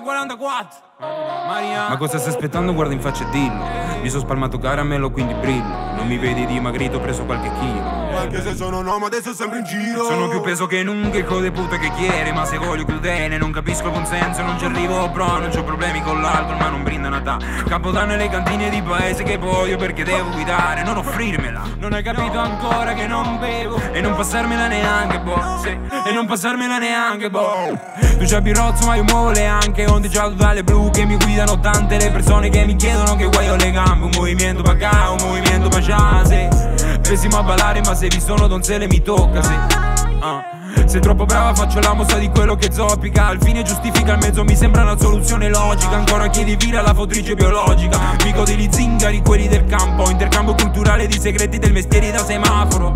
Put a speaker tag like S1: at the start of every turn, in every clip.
S1: go around the quad.
S2: Ma cosa stai aspettando? Guarda in faccia e dillo. Mi sono spalmato caramello, quindi brillo. Non mi vedi dimagrito, ho preso qualche chilo.
S3: Anche se sono un uomo adesso sempre in giro
S2: Sono più peso che nunca e code puta che chiede Ma se voglio glutene non capisco il consenso Non ci arrivo bro, non c'ho problemi con l'alcol Ma non brindano a da Capodanno e le cantine di paese che voglio perché devo guidare Non offrirmela
S1: Non hai capito ancora che non bevo.
S2: E non passarmela neanche, boh sì. E non passarmela neanche, boh Tu c'hai birrozzo ma io muovo le anche Onde già dalle blu che mi guidano tante Le persone che mi chiedono che guaio le gambe Un movimento pa' qua, un movimento pa' già, sì Pessimo a ballare ma se vi sono donzelle mi tocca, sì Ah. Sei troppo brava faccio la mossa di quello che zoppica Al fine giustifica il mezzo mi sembra una soluzione logica Ancora chiedi vira la fotrice biologica Mi godi gli zingari quelli del campo Intercambio culturale di segreti del mestiere da semaforo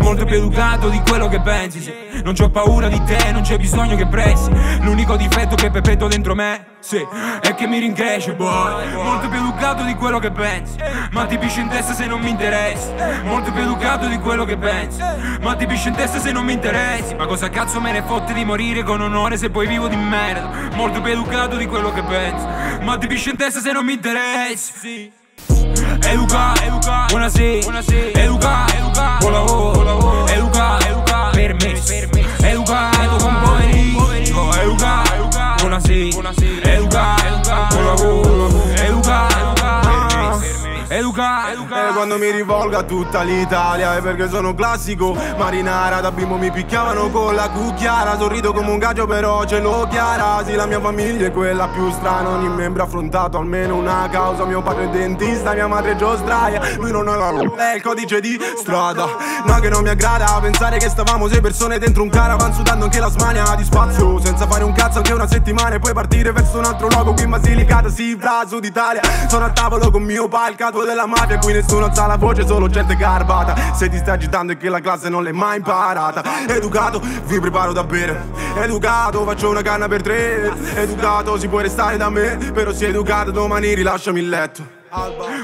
S2: Molto più educato di quello che pensi. Non c'ho paura di te, non c'è bisogno che pressi L'unico difetto che perpetuo dentro me sì, è che mi rincresce boy. Molto più educato di quello che pensi. Ma ti pisci in testa se non mi interessi Molto più educato di quello che pensi. Ma ti pisci in testa se non mi interessi. Ma cosa cazzo me ne fotte di morire con onore se poi vivo di merda? Molto più educato di quello che pensi. Ma ti pisci in testa se non mi interessi Educa, educa, buonasera, buonasera, educa, educa,
S3: E quando mi rivolgo a tutta l'Italia è perché sono classico. Marinara da bimbo mi picchiavano con la cucchiara. Sorrido come un gaggio però ce l'ho chiara. Sì la mia famiglia è quella più strana. Ogni membro ha affrontato almeno una causa. Mio padre è dentista, mia madre è giostraia Lui non ha la è il codice di strada. No che non mi aggrada pensare che stavamo sei persone dentro un caravan Sudando anche la smania di spazio. Senza fare un cazzo anche una settimana E poi partire verso un altro luogo qui in Basilicata. Si fra Sud Italia Sono a tavolo con mio pa il capo della mafia Qui nessuno alza la voce solo gente garbata. Se ti stai agitando è che la classe non l'hai mai imparata. Educato vi preparo da bere. Educato faccio una canna per tre. Educato si può restare da me. Però sei educato domani rilasciami il letto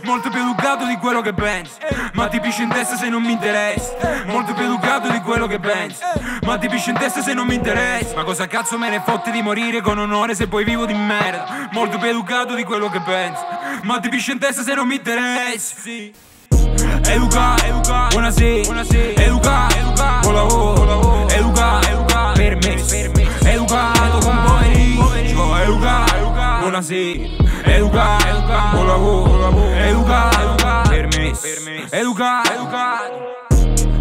S2: Molto più educato di quello che pensi. Ma ti pisci in testa se non mi interessi Molto più educato di quello che pensi. Ma ti pisci in testa se non mi interessi Ma cosa cazzo me ne fotte di morire con onore se poi vivo di merda? Molto più educato di quello che pensi. Ma ti pisci in testa se non mi interessi Educa, educa, buonasera, buonasera, educa, educa, buon lavoro, buon lavoro, educa, educa, permesso, educato con poveri, educa, educa, buonasera, Educa, educa, hola vos, hola permis, educa,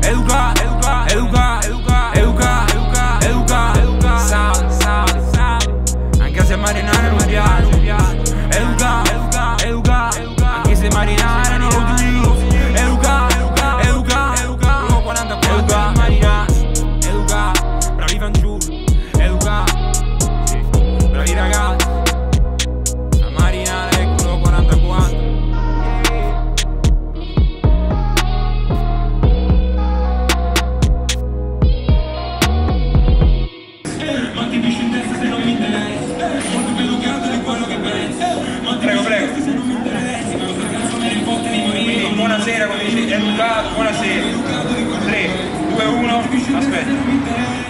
S2: educa, educa.
S4: buonasera, come dice, è Lucato, buonasera. 3, 2, 1, aspetta.